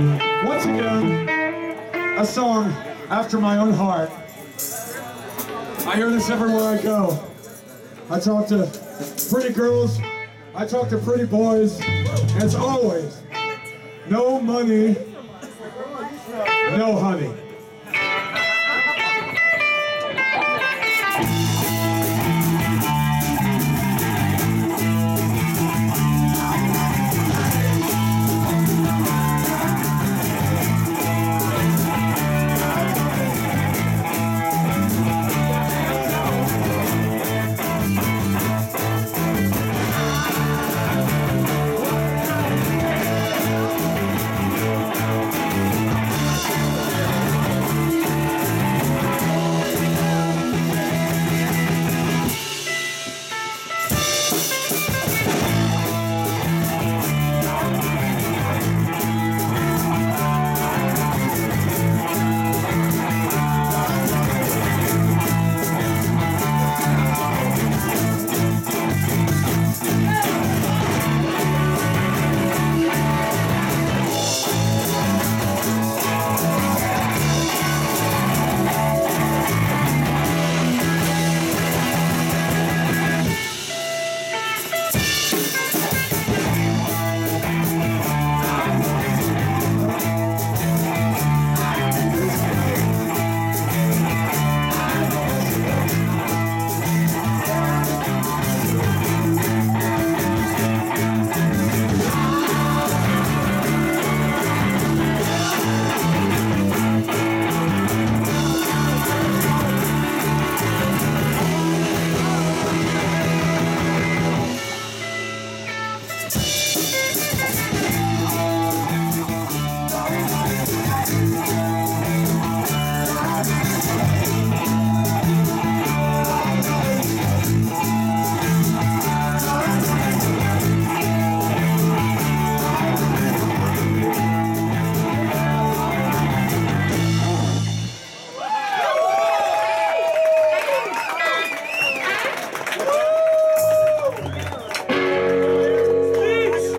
Once again, a song after my own heart. I hear this everywhere I go. I talk to pretty girls, I talk to pretty boys, and it's always no money, no honey.